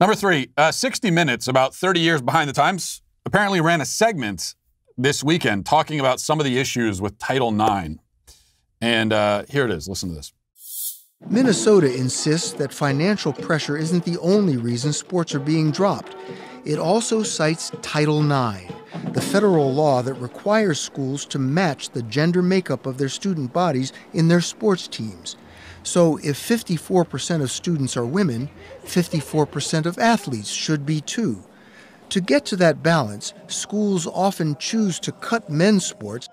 Number three, uh, 60 Minutes, about 30 years behind the times, apparently ran a segment this weekend talking about some of the issues with Title IX. And uh, here it is. Listen to this. Minnesota insists that financial pressure isn't the only reason sports are being dropped. It also cites Title IX, the federal law that requires schools to match the gender makeup of their student bodies in their sports teams. So if 54% of students are women, 54% of athletes should be too. To get to that balance, schools often choose to cut men's sports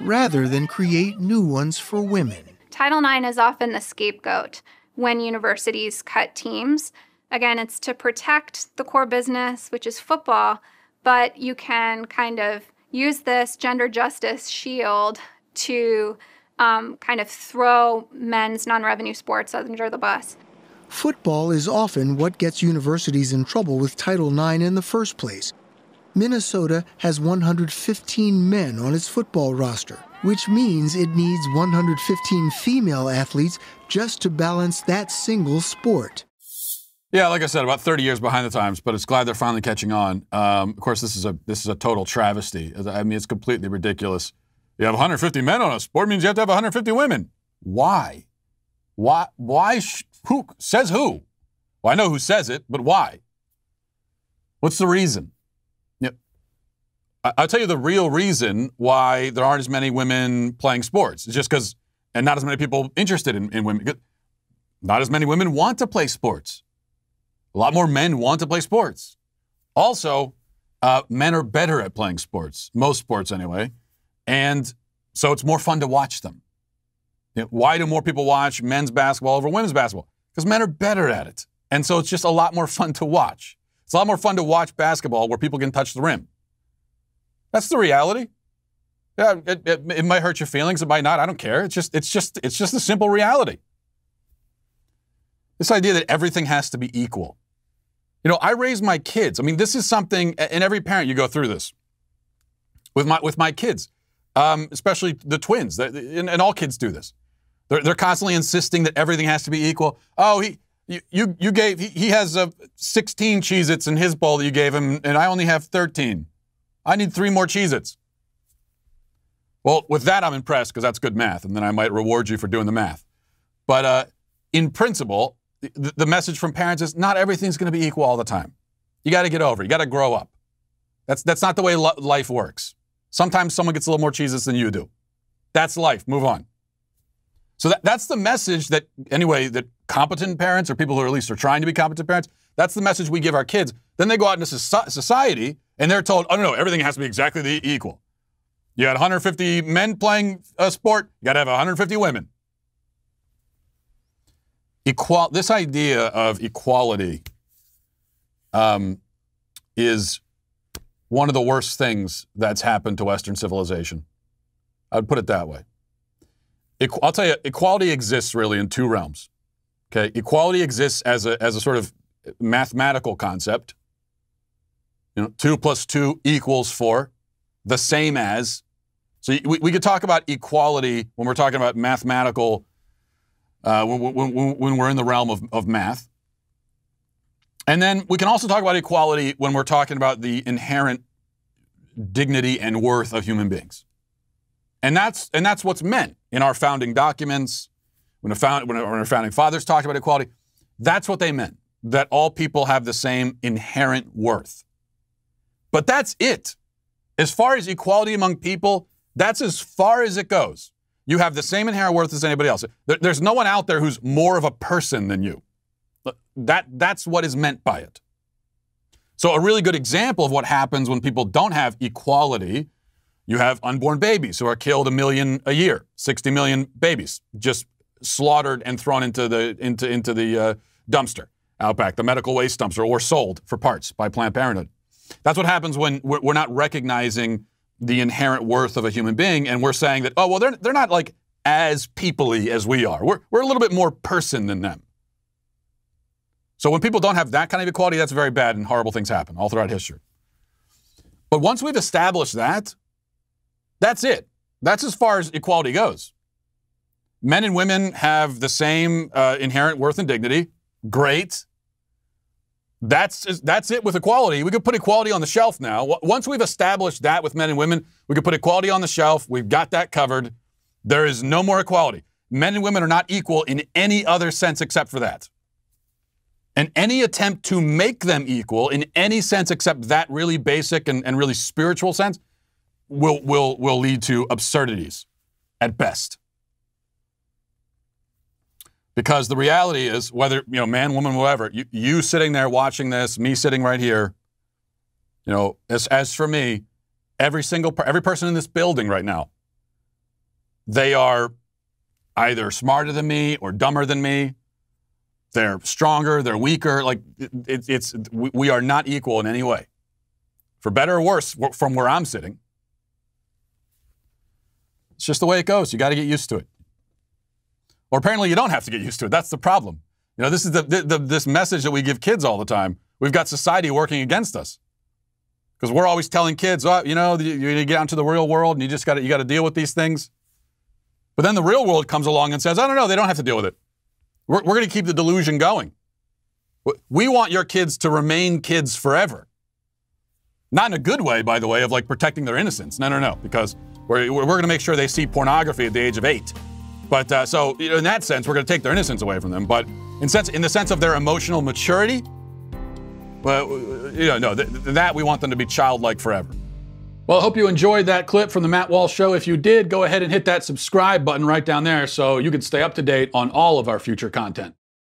rather than create new ones for women. Title IX is often the scapegoat when universities cut teams. Again, it's to protect the core business, which is football, but you can kind of use this gender justice shield to um, kind of throw men's non revenue sports under the bus. Football is often what gets universities in trouble with Title IX in the first place. Minnesota has 115 men on its football roster, which means it needs 115 female athletes just to balance that single sport. Yeah, like I said, about 30 years behind the times, but it's glad they're finally catching on. Um, of course, this is a this is a total travesty. I mean, it's completely ridiculous. You have 150 men on a sport means you have to have 150 women. Why? Why? Why? Sh- who says who? Well, I know who says it, but why? What's the reason? Yep. I'll tell you the real reason why there aren't as many women playing sports. It's just because, and not as many people interested in, in women. Not as many women want to play sports. A lot more men want to play sports. Also, uh, men are better at playing sports, most sports anyway. And so it's more fun to watch them. Why do more people watch men's basketball over women's basketball? Because men are better at it. And so it's just a lot more fun to watch. It's a lot more fun to watch basketball where people can touch the rim. That's the reality. Yeah, it, it, it might hurt your feelings. It might not. I don't care. It's just, it's just, it's just a simple reality. This idea that everything has to be equal. You know, I raise my kids. I mean, this is something, and every parent you go through this with my with my kids um, especially the twins. And, and, all kids do this. They're, they're constantly insisting that everything has to be equal. Oh, he, you, you, gave, he, he has uh, 16 Cheez Its in his bowl that you gave him, and I only have 13. I need three more Cheez Its. Well, with that, I'm impressed because that's good math, and then I might reward you for doing the math. But uh, in principle, the, the message from parents is not everything's going to be equal all the time. You got to get over. You got to grow up. That's that's not the way life works. Sometimes someone gets a little more Cheez than you do. That's life. Move on. So that, that's the message that, anyway, that competent parents or people who at least are trying to be competent parents, that's the message we give our kids. Then they go out into society and they're told, oh, no, no, everything has to be exactly the equal. You got 150 men playing a sport, you got to have 150 women. Equal, this idea of equality um, is one of the worst things that's happened to Western civilization. I'd put it that way. I'll tell you, equality exists really in two realms. Okay, equality exists as a as a sort of mathematical concept. You know, two plus two equals four, the same as. So we, we could talk about equality when we're talking about mathematical, uh, when, when, when we're in the realm of, of math. And then we can also talk about equality when we're talking about the inherent dignity and worth of human beings. And that's, and that's what's meant in our founding documents. When, found, when our founding fathers talked about equality, that's what they meant that all people have the same inherent worth. But that's it. As far as equality among people, that's as far as it goes. You have the same inherent worth as anybody else. There, there's no one out there who's more of a person than you. That, that's what is meant by it. So, a really good example of what happens when people don't have equality you have unborn babies who are killed a million a year, 60 million babies just slaughtered and thrown into the, into, into the uh, dumpster out back, the medical waste dumpster, or sold for parts by Planned Parenthood. That's what happens when we're, not recognizing the inherent worth of a human being and we're saying that, oh, well, they're, they're not like as peoply as we are. We're, we're a little bit more person than them. So when people don't have that kind of equality, that's very bad and horrible things happen all throughout history. But once we've established that, that's it. That's as far as equality goes. Men and women have the same uh, inherent worth and dignity. Great. That's that's it with equality. We could put equality on the shelf now. Once we've established that with men and women, we could put equality on the shelf. We've got that covered. There is no more equality. Men and women are not equal in any other sense except for that. And any attempt to make them equal in any sense except that really basic and, and really spiritual sense will, will, will lead to absurdities at best. Because the reality is, whether, you know, man, woman, whatever, you, you sitting there watching this, me sitting right here, you know, as, as for me, every single, every person in this building right now, they are either smarter than me or dumber than me. They're stronger, they're weaker. Like, it, it's, we, are not equal in any way. For better or worse, from where I'm sitting. It's just the way it goes. You got to get used to it. Or apparently, you don't have to get used to it. That's the problem. You know, this is the, the, the this message that we give kids all the time. We've got society working against us because we're always telling kids, oh, you know, you, you get out into the real world and you just got to you got to deal with these things. But then the real world comes along and says, I don't know, they don't have to deal with it. We're, we're going to keep the delusion going. We want your kids to remain kids forever. Not in a good way, by the way, of like protecting their innocence. No, no, no, because we're, we're going to make sure they see pornography at the age of eight. But uh, so in that sense, we're going to take their innocence away from them. But in sense, in the sense of their emotional maturity, well, you know, no, th- that we want them to be childlike forever. Well, I hope you enjoyed that clip from the Matt Walsh Show. If you did, go ahead and hit that subscribe button right down there so you can stay up to date on all of our future content.